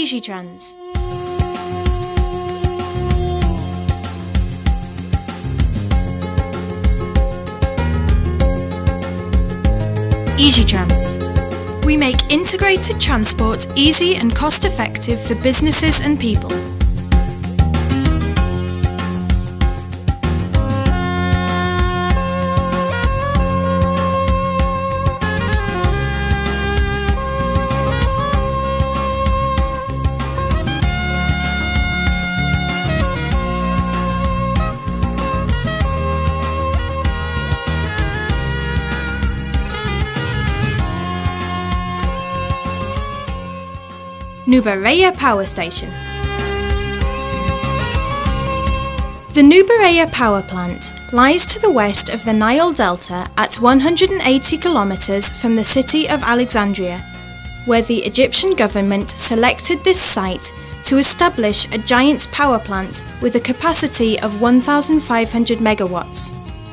Egytrans. Egytrans. We make integrated transport easy and cost effective for businesses and people. Nubaria Power Station. The Nubaria Power Plant lies to the west of the Nile Delta at 180 kilometres from the city of Alexandria, where the Egyptian government selected this site to establish a giant power plant with a capacity of 1,500 megawatts.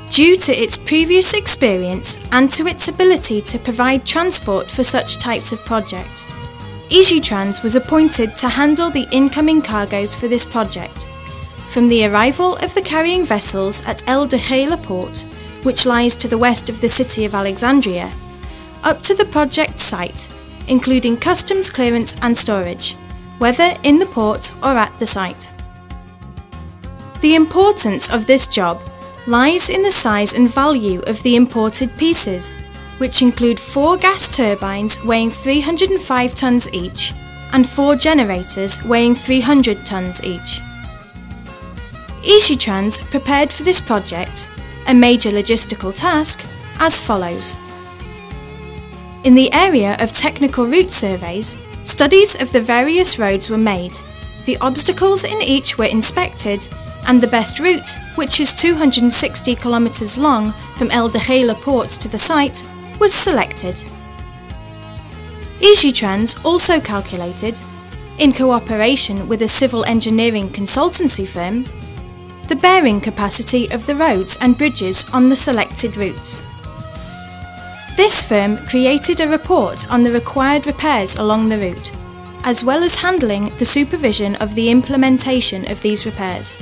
Due to its previous experience and to its ability to provide transport for such types of projects, Egytrans was appointed to handle the incoming cargoes for this project, from the arrival of the carrying vessels at El Dekheila port, which lies to the west of the city of Alexandria, up to the project site, including customs clearance and storage, whether in the port or at the site. The importance of this job lies in the size and value of the imported pieces which include four gas turbines weighing 305 tonnes each and four generators weighing 300 tonnes each. Egytrans prepared for this project, a major logistical task, as follows. In the area of technical route surveys, studies of the various roads were made, the obstacles in each were inspected, and the best route, which is 260 kilometres long from El Dekheila port to the site, was selected. Egytrans also calculated, in cooperation with a civil engineering consultancy firm, the bearing capacity of the roads and bridges on the selected routes. This firm created a report on the required repairs along the route, as well as handling the supervision of the implementation of these repairs.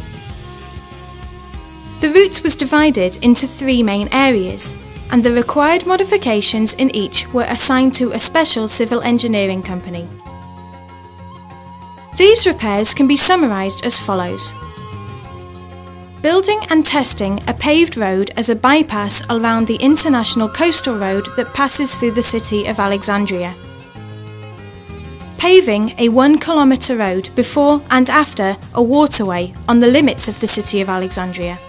The route was divided into three main areas and the required modifications in each were assigned to a special civil engineering company. These repairs can be summarised as follows. Building and testing a paved road as a bypass around the international coastal road that passes through the city of Alexandria. Paving a one kilometre road before and after a waterway on the limits of the city of Alexandria.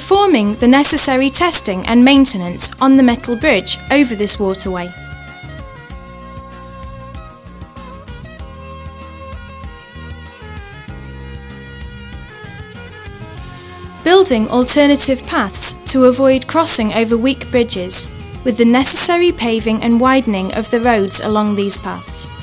Performing the necessary testing and maintenance on the metal bridge over this waterway. Building alternative paths to avoid crossing over weak bridges, with the necessary paving and widening of the roads along these paths.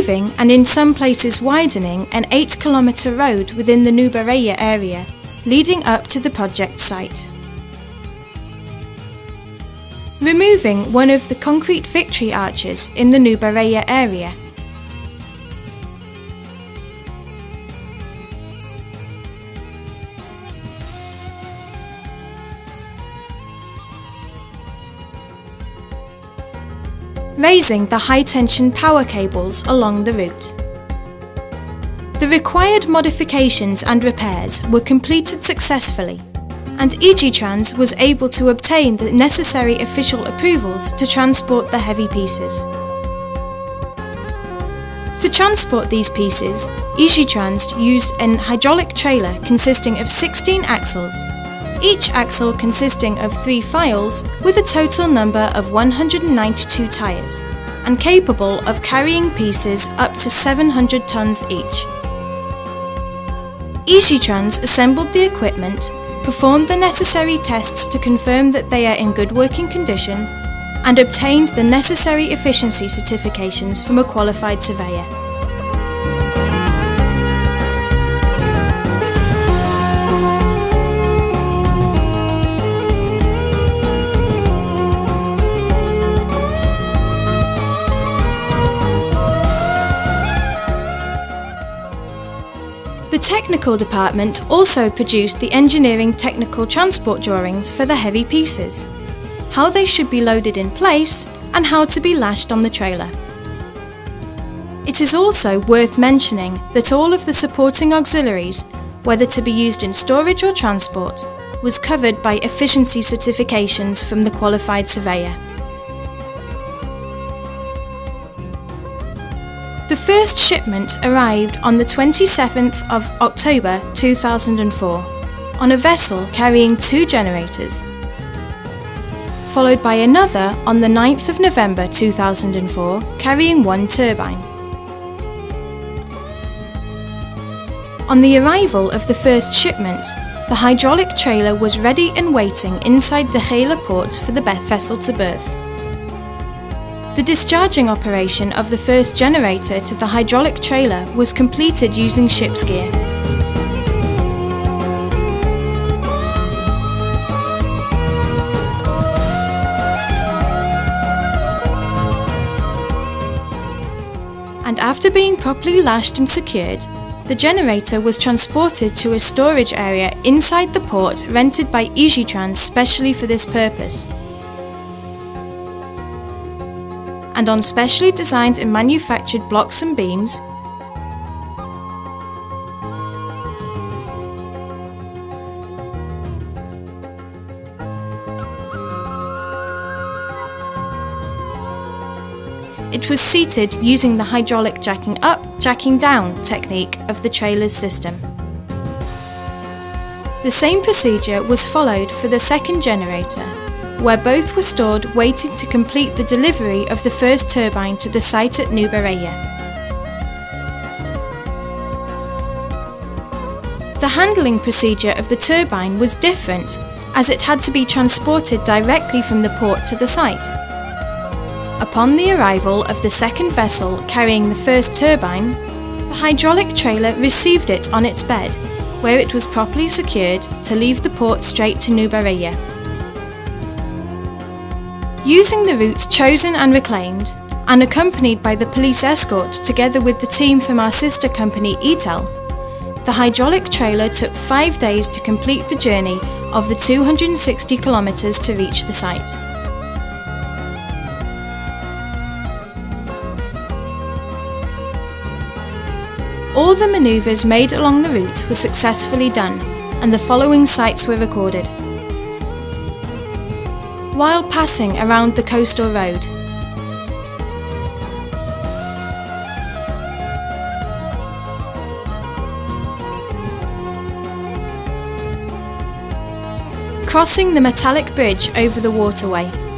Paving and in some places widening an 8 kilometre road within the Nubaria area, leading up to the project site. Removing one of the concrete victory arches in the Nubaria area raising the high-tension power cables along the route. The required modifications and repairs were completed successfully, and Egytrans was able to obtain the necessary official approvals to transport the heavy pieces. To transport these pieces, Egytrans used an hydraulic trailer consisting of 16 axles each axle consisting of three files with a total number of 192 tyres and capable of carrying pieces up to 700 tonnes each. Egytrans assembled the equipment, performed the necessary tests to confirm that they are in good working condition, and obtained the necessary efficiency certifications from a qualified surveyor. Technical department also produced the engineering technical transport drawings for the heavy pieces, how they should be loaded in place and how to be lashed on the trailer. It is also worth mentioning that all of the supporting auxiliaries, whether to be used in storage or transport, was covered by efficiency certifications from the qualified surveyor. First shipment arrived on the 27th of October 2004 on a vessel carrying two generators, followed by another on the 9th of November 2004 carrying one turbine. On the arrival of the first shipment, the hydraulic trailer was ready and waiting inside Dekheila port for the vessel to berth. The discharging operation of the first generator to the hydraulic trailer was completed using ship's gear. And after being properly lashed and secured, the generator was transported to a storage area inside the port rented by Egytrans specially for this purpose. And on specially designed and manufactured blocks and beams, It was seated using the hydraulic jacking up, jacking down technique of the trailer's system. The same procedure was followed for the second generator, where both were stored waiting to complete the delivery of the first turbine to the site at Nubaria. The handling procedure of the turbine was different as it had to be transported directly from the port to the site. Upon the arrival of the second vessel carrying the first turbine, the hydraulic trailer received it on its bed, where it was properly secured to leave the port straight to Nubaria. Using the route chosen and reclaimed, and accompanied by the police escort together with the team from our sister company ETEL, the hydraulic trailer took five days to complete the journey of the 260 kilometres to reach the site. All the manoeuvres made along the route were successfully done, and the following sites were recorded. While passing around the coastal road, crossing the metallic bridge over the waterway.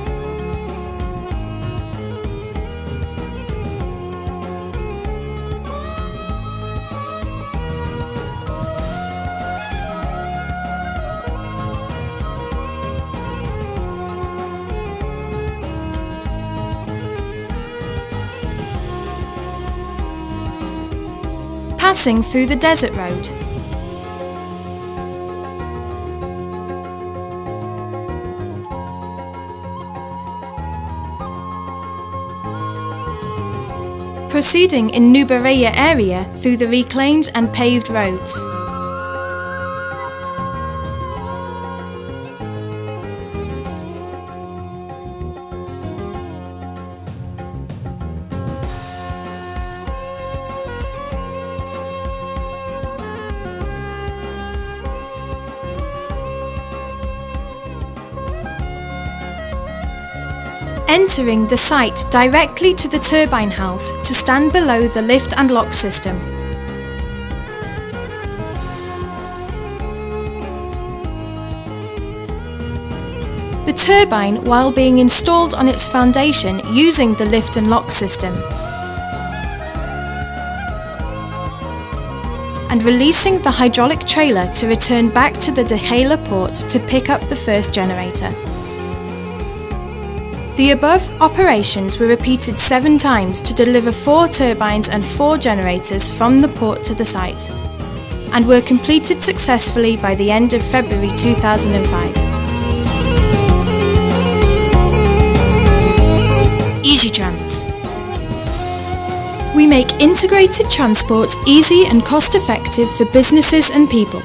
Passing through the desert road. Proceeding in Nubaria area through the reclaimed and paved roads. Entering the site directly to the turbine house to stand below the lift and lock system. The turbine while being installed on its foundation using the lift and lock system. and releasing the hydraulic trailer to return back to the Dekheila port to pick up the first generator. The above operations were repeated seven times to deliver four turbines and four generators from the port to the site, and were completed successfully by the end of February 2005. Egytrans we make integrated transport easy and cost effective for businesses and people.